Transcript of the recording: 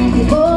Oh.